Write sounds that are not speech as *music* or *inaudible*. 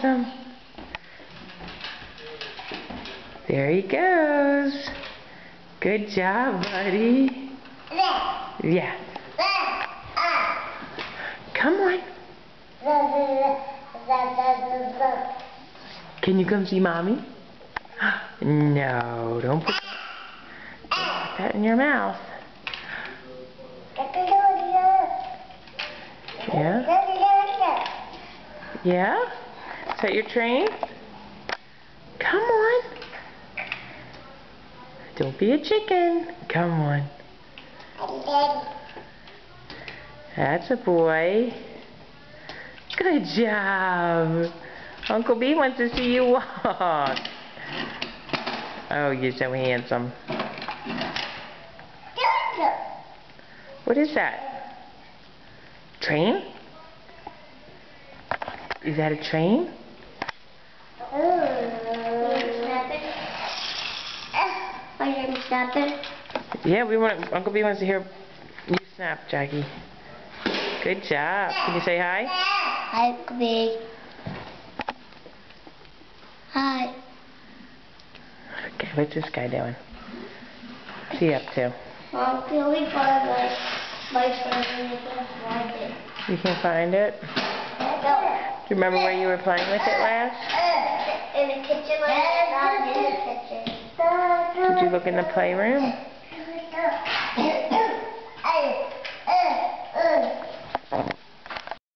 Um, there he goes. Good job, buddy. Yeah. Come on. Can you come see mommy? No, don't put that in your mouth. Yeah? Yeah? Is that your train? Come on. Don't be a chicken. Come on. That's a boy. Good job. Uncle B wants to see you walk. Oh, you're so handsome. What is that? Train? Is that a train? Oh snap it. Yeah, we want Uncle B wants to hear you snap, Jackie. Good job. Can you say hi? Hi, Big. Hi. Okay, what's this guy doing? What's he up to? Mom, can we find my my friend and find it? You can find it? Do you remember where you were playing with it last? In the kitchen. Did you look in the playroom? *laughs*